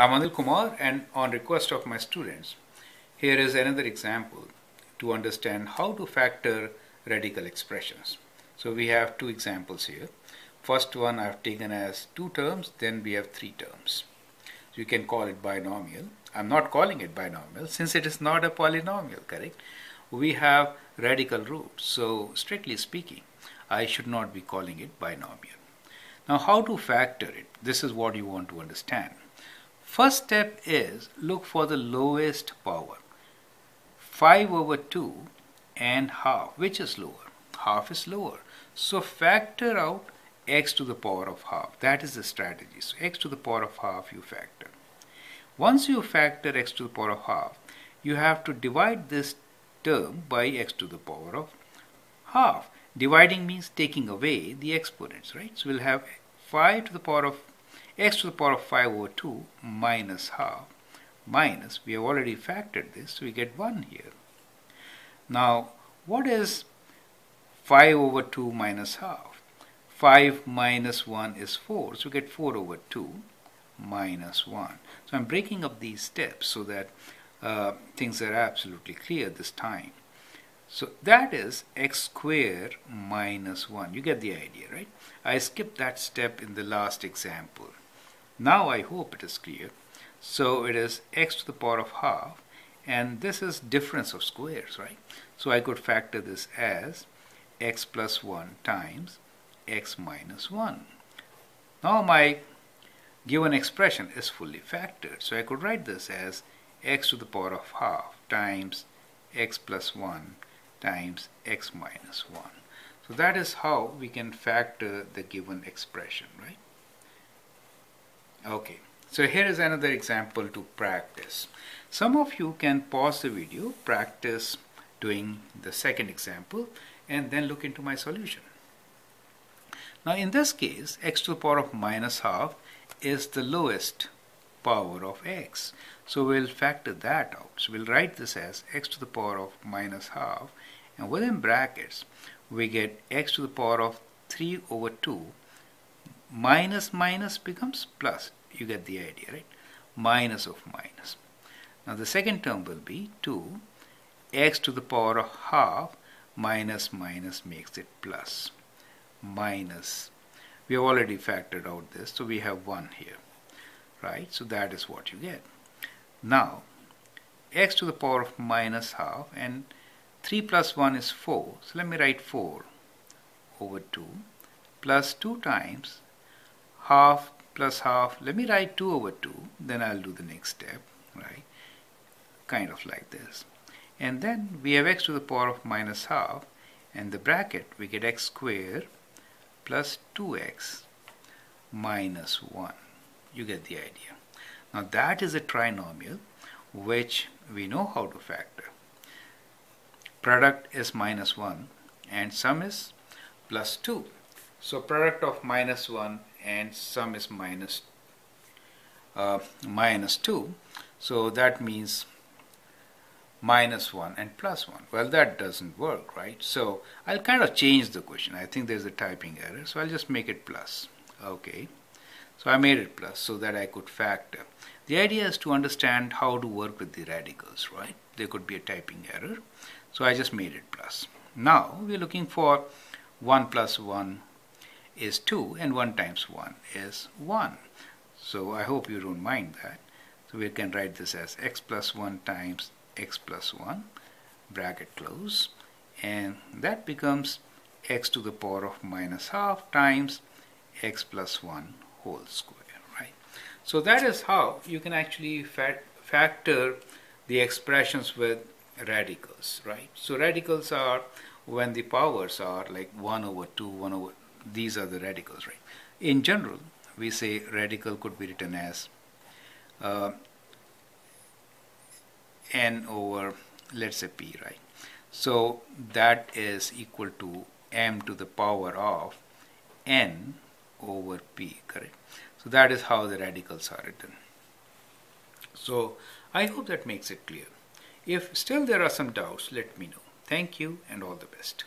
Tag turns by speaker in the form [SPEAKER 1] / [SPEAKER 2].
[SPEAKER 1] I'm Anil Kumar and on request of my students, here is another example to understand how to factor radical expressions. So we have two examples here. First one I've taken as two terms, then we have three terms. You can call it binomial. I'm not calling it binomial since it is not a polynomial, correct? We have radical roots, so strictly speaking, I should not be calling it binomial. Now how to factor it? This is what you want to understand. First step is look for the lowest power. 5 over 2 and half. Which is lower? Half is lower. So factor out x to the power of half. That is the strategy. So x to the power of half you factor. Once you factor x to the power of half, you have to divide this term by x to the power of half. Dividing means taking away the exponents, right? So we'll have 5 to the power of x to the power of 5 over 2 minus half minus, we have already factored this, so we get 1 here. Now, what is 5 over 2 minus half? 5 minus 1 is 4, so we get 4 over 2 minus 1. So I'm breaking up these steps so that uh, things are absolutely clear this time. So that is x squared minus 1. You get the idea, right? I skipped that step in the last example. Now I hope it is clear. So it is x to the power of half and this is difference of squares, right? So I could factor this as x plus 1 times x minus 1. Now my given expression is fully factored. So I could write this as x to the power of half times x plus 1 times x minus 1. So that is how we can factor the given expression, right? Okay, so here is another example to practice. Some of you can pause the video, practice doing the second example, and then look into my solution. Now in this case, x to the power of minus half is the lowest power of x. So we'll factor that out. So we'll write this as x to the power of minus half, and within brackets, we get x to the power of 3 over 2 minus minus becomes plus. You get the idea, right? Minus of minus. Now the second term will be 2 x to the power of half minus minus makes it. Minus. We have already factored out this, so we have 1 here. Right? So that is what you get. Now, x to the power of minus half and 3 plus 1 is 4. So let me write 4 over 2 plus 2 times half plus half. Let me write 2 over 2. Then I'll do the next step, right? Kind of like this. And then we have x to the power of minus half. And the bracket, we get x squared plus 2x minus 1. You get the idea. Now that is a trinomial which we know how to factor. Product is minus 1 and sum is plus 2. So product of minus 1 and sum is minus, uh, minus 2. So that means minus 1 and plus 1. Well, that doesn't work, right? So I'll kind of change the question. I think there's a typing error, so I'll just make it plus. Okay. So I made it plus so that I could factor. The idea is to understand how to work with the radicals, right? There could be a typing error. So I just made it plus. Now we're looking for 1 plus 1 is 2 and 1 times 1 is 1. So I hope you don't mind that. So we can write this as x plus 1 times x plus 1 bracket close and that becomes x to the power of minus half times x plus 1 whole square right so that is how you can actually factor the expressions with radicals right so radicals are when the powers are like 1 over 2 1 over these are the radicals, right? In general, we say radical could be written as uh, n over, let's say p, right? So that is equal to m to the power of n over p, correct? So that is how the radicals are written. So I hope that makes it clear. If still there are some doubts, let me know. Thank you and all the best.